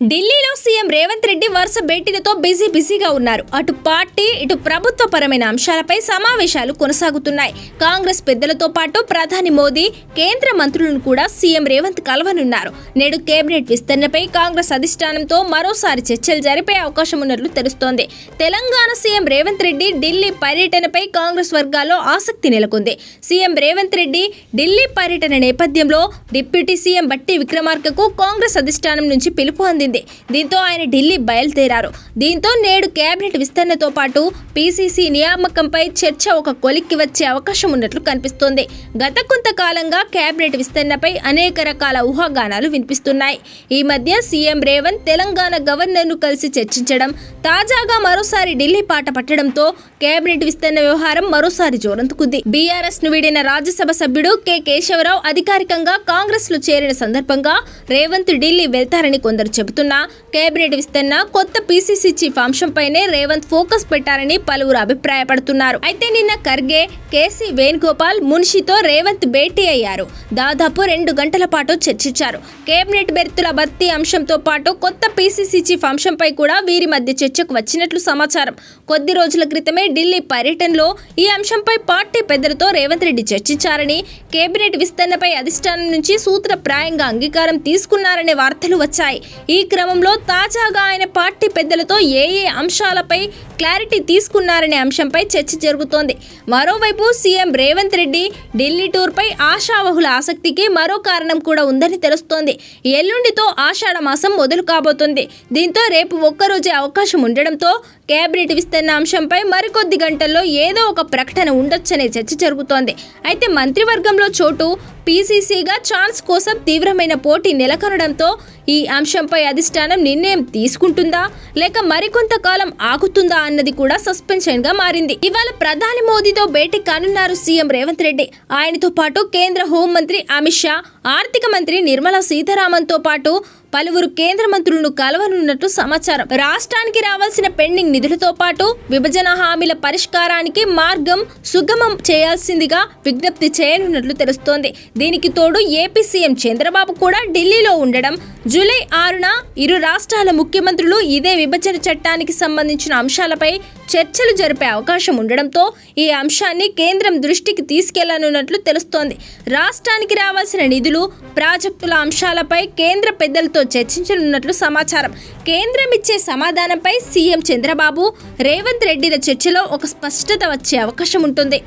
ఢిల్లీలో సీఎం రేవంత్ రెడ్డి వరుస భేటీలతో బిజీ బిజీగా ఉన్నారు. అటు పార్టీ ఇటు ప్రభుత్వ పరమైన అంశాలపై సమావేశాలు కొనసాగుతున్నాయి. కాంగ్రెస్ పెద్దలతో పాటు ప్రధాని మోదీ కేంద్ర మంత్రులను కూడా సీఎం రేవంత్ కలవనున్నారు. నేడు కేబినెట్ విస్తరణపై కాంగ్రెస్ అధిష్టానంతో మరోసారి చర్చలు జరిపే అవకాశం ఉన్నట్లు తెలుస్తోంది. తెలంగాణ సీఎం రేవంత్ రెడ్డి ఢిల్లీ పర్యటనపై కాంగ్రెస్ వర్గాల్లో ఆసక్తి నెలకొంది. సీఎం రేవంత్ రెడ్డి ఢిల్లీ పర్యటన నేపథ్యంలో డిప్యూటీ సీఎం బట్టి విక్రమార్కకు కాంగ్రెస్ అధిష్టానం నుంచి పిలుపు అందింది. దీంతో ఆయన ఢిల్లీ బయలుదేరారు. దీంతో నేడు కేబినెట్ విస్తరణతో పాటు పీసీసీ నియామకంపై చర్చ ఒక కొలిక్కి వచ్చే అవకాశం ఉన్నట్లు కనిపిస్తోంది. గత కొంతకాలంగా కేబినెట్ విస్తరణపై అనేక రకాల ఊహాగానాలు వినిపిస్తున్నాయి. ఈ మధ్య సీఎం రేవంత్ తెలంగాణ గవర్నర్ను కలిసి చర్చించడం తాజాగా మరోసారి ఢిల్లీ పాట పట్టడంతో కేబినెట్ విస్తరణ వ్యవహారం మరోసారి జోరందుకుంది. బీఆర్ఎస్ను వీడిన రాజ్యసభ సభ్యుడు కె. కేశవరావు అధికారికంగా కాంగ్రెస్లో చేరిన సందర్భంగా రేవంత్ ఢిల్లీ వెళ్తారని కొందరు చెబుతున్నా కేబినెట్ విస్తరణ కొత్త పీసీసీ చీఫ్ అంశంపైనే రేవంత్ ఫోకస్ పెట్టారని పలువురు అభిప్రాయపడుతున్నారు. అయితే నిన్న ఖర్గే కేసీ వేణుగోపాల్ మున్షితో రేవంత్ భేటీ అయ్యారు. దాదాపు రెండు గంటల పాటు చర్చించారు. కేబినెట్ బెర్తుల భర్తీ అంశంతో పాటు కొత్త పీసీసీ చీఫ్ అంశంపై కూడా వీరి మధ్య చర్చకు వచ్చినట్లు సమాచారం. కొద్ది రోజుల క్రితమే ఢిల్లీ పర్యటనలో ఈ అంశంపై పార్టీ పెద్దలతో రేవంత్ రెడ్డి చర్చించారని కేబినెట్ విస్తరణపై అధిష్టానం నుంచి సూత్రప్రాయంగా అంగీకారం తీసుకున్నారనే వార్తలు వచ్చాయి. ఈ క్రమంలో తాజాగా ఆయన పార్టీ పెద్దలతో ఏ ఏ అంశాలపై క్లారిటీ తీసుకున్నారనే అంశంపై చర్చ జరుగుతోంది. మరోవైపు సీఎం రేవంత్ రెడ్డి ఢిల్లీ టూర్పై ఆశావహుల ఆసక్తికి మరో కారణం కూడా ఉందని తెలుస్తోంది. ఎల్లుండితో ఆషాఢ మాసం మొదలు కాబోతుంది. దీంతో రేపు ఒక్కరోజే అవకాశం ఉండడంతో కేబినెట్ విస్తరణ అంశంపై మరికొద్ది గంటల్లో ఏదో ఒక ప్రకటన ఉండొచ్చనే చర్చ జరుగుతోంది. అయితే మంత్రివర్గంలో చోటు పీసీసీగా ఛాన్స్ కోసం తీవ్రమైన పోటీ నెలకొనడంతో ఈ అంశంపై అధిష్టానం నిర్ణయం తీసుకుంటుందా? లేక మరికొంతకాలం ఆగుతుందా అన్నది కూడా సస్పెన్షన్గా మారింది. ఇవాళ ప్రధాని మోదీతో భేటీ కానున్నారు సీఎం రేవంత్ రెడ్డి. ఆయనతో పాటు కేంద్ర హోంమంత్రి అమిత్ షా ఆర్థిక మంత్రి నిర్మలా సీతారామన్తో పాటు పలువురు కేంద్ర మంత్రులను కలవనున్నట్లు సమాచారం. రాష్ట్రానికి రావాల్సిన పెండింగ్ నిధులతో పాటు విభజన హామీల పరిష్కారానికి మార్గం సుగమం చేయాల్సిందిగా విజ్ఞప్తి చేయనున్నట్లు తెలుస్తోంది. దీనికి తోడు ఏపీ సీఎం చంద్రబాబు కూడా ఢిల్లీలో ఉండడం జూలై ఆరున ఇరు రాష్ట్రాల ముఖ్యమంత్రులు ఇదే విభజన చట్టానికి సంబంధించిన అంశాలపై చర్చలు జరిపే అవకాశం ఉండడంతో ఈ అంశాన్ని కేంద్రం దృష్టికి తీసుకెళ్ళనున్నట్లు తెలుస్తోంది. రాష్ట్రానికి రావాల్సిన నిధులు ప్రాజెక్టుల అంశాలపై కేంద్ర పెద్దలతో చర్చించనున్నట్లు సమాచారం. కేంద్రం ఇచ్చే సమాధానంపై సీఎం చంద్రబాబు రేవంత్ రెడ్డిల చర్చలో ఒక స్పష్టత వచ్చే అవకాశం ఉంటుంది.